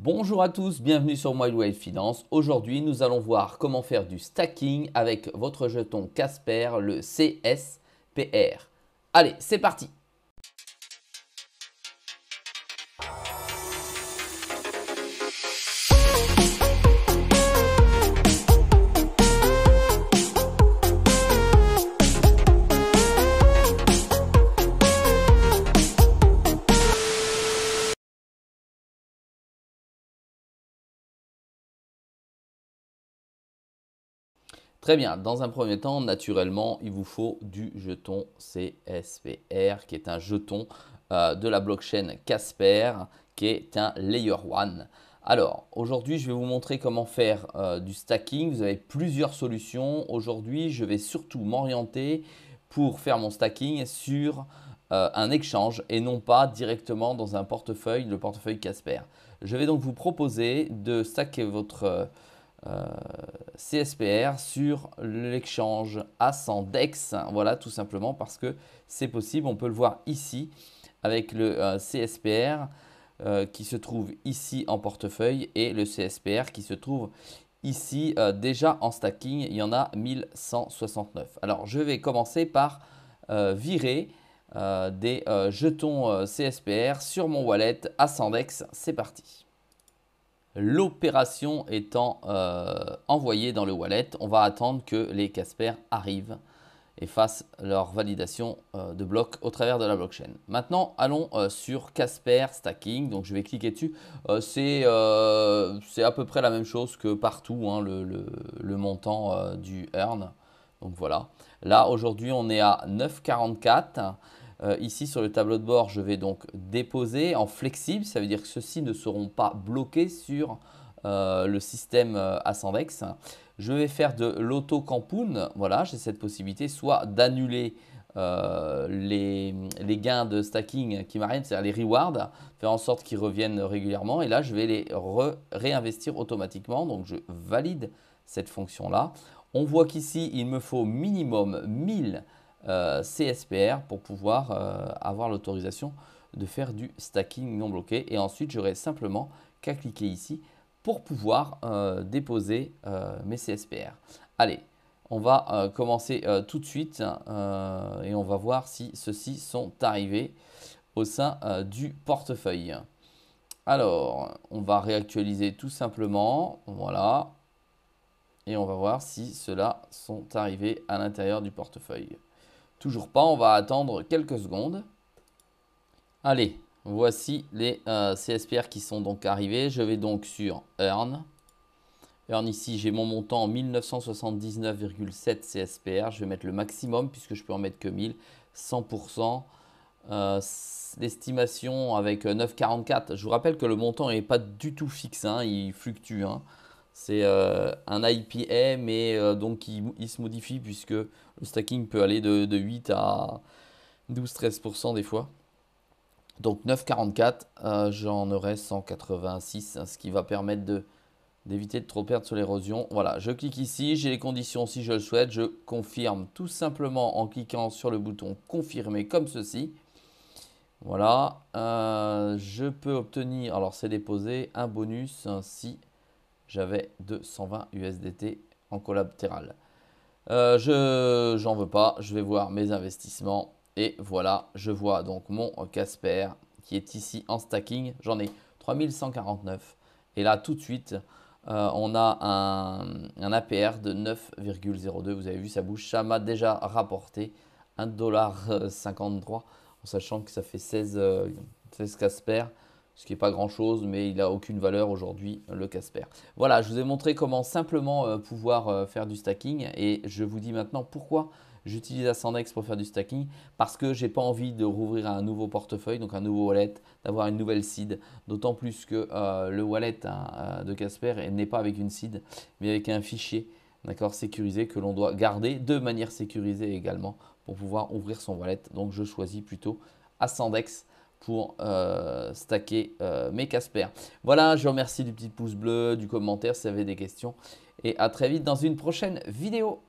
Bonjour à tous, bienvenue sur Wildwave Finance. Aujourd'hui, nous allons voir comment faire du stacking avec votre jeton Casper, le CSPR. Allez, c'est parti Très bien, dans un premier temps, naturellement, il vous faut du jeton CSPR, qui est un jeton euh, de la blockchain Casper, qui est un Layer 1. Alors, aujourd'hui, je vais vous montrer comment faire euh, du stacking. Vous avez plusieurs solutions. Aujourd'hui, je vais surtout m'orienter pour faire mon stacking sur euh, un exchange et non pas directement dans un portefeuille, le portefeuille Casper. Je vais donc vous proposer de stacker votre CSPR sur l'exchange Ascendex. Voilà, tout simplement parce que c'est possible. On peut le voir ici avec le euh, CSPR euh, qui se trouve ici en portefeuille et le CSPR qui se trouve ici déjà en stacking. Il y en a 1169. Alors, je vais commencer par virer des jetons CSPR sur mon wallet Ascendex. C'est parti. L'opération étant euh, envoyée dans le wallet, on va attendre que les Casper arrivent et fassent leur validation euh, de bloc au travers de la blockchain. Maintenant, allons euh, sur Casper Stacking. Donc, je vais cliquer dessus. C'est à peu près la même chose que partout, hein, le, le, montant du earn. Donc, voilà. Là, aujourd'hui, on est à 9,44. Euh, ici sur le tableau de bord, je vais donc déposer en flexible. Ça veut dire que ceux-ci ne seront pas bloqués sur euh, le système euh, Ascendex. Je vais faire de l'auto-campoon. Voilà, j'ai cette possibilité soit d'annuler les, gains de stacking qui m'arrivent, c'est-à-dire les rewards, faire en sorte qu'ils reviennent régulièrement. Et là, je vais les réinvestir automatiquement. Donc, je valide cette fonction-là. On voit qu'ici, il me faut minimum 1000 euh, CSPR pour pouvoir euh, avoir l'autorisation de faire du stacking non bloqué. Et ensuite, j'aurai simplement qu'à cliquer ici pour pouvoir euh, déposer mes CSPR. Allez, on va commencer tout de suite et on va voir si ceux-ci sont arrivés au sein du portefeuille. Alors, on va réactualiser tout simplement. Voilà. Et on va voir si ceux-là sont arrivés à l'intérieur du portefeuille. Toujours pas, on va attendre quelques secondes. Allez, voici les euh, CSPR qui sont donc arrivés. Je vais donc sur Earn. Earn ici, j'ai mon montant 1979,7 CSPR. Je vais mettre le maximum puisque je peux en mettre que 1000. 100%. Euh, l'estimation avec 9,44. Je vous rappelle que le montant n'est pas du tout fixe, hein, il fluctue. Hein. C'est euh, un IPA, mais euh, donc il, se modifie puisque le stacking peut aller de, 8 à 12-13% des fois. Donc 9,44, euh, j'en aurai 186, ce qui va permettre d'éviter de trop perdre sur l'érosion. Voilà, je clique ici, j'ai les conditions si je le souhaite, je confirme tout simplement en cliquant sur le bouton confirmer comme ceci. Voilà, je peux obtenir, alors c'est déposé, un bonus si j'avais 220 USDT en collatéral. Euh, je j'en veux pas, je vais voir mes investissements et voilà, je vois donc mon Casper qui est ici en stacking, j'en ai 3149 et là tout de suite euh, on a un, APR de 9,02, vous avez vu ça bouge, ça m'a déjà rapporté 1,53$ en sachant que ça fait 16, 16 Casper ce qui n'est pas grand chose, mais il n'a aucune valeur aujourd'hui, le Casper. Voilà, je vous ai montré comment simplement euh, pouvoir euh, faire du stacking et je vous dis maintenant pourquoi j'utilise Ascendex pour faire du stacking parce que je n'ai pas envie de rouvrir un nouveau portefeuille, donc un nouveau wallet, d'avoir une nouvelle seed, d'autant plus que euh, le wallet hein, de Casper n'est pas avec une seed, mais avec un fichier d'accord, sécurisé que l'on doit garder de manière sécurisée également pour pouvoir ouvrir son wallet. Donc je choisis plutôt Ascendex pour euh, stacker euh, mes Casper. Voilà, je vous remercie du petit pouce bleu, du commentaire si vous avez des questions. Et à très vite dans une prochaine vidéo.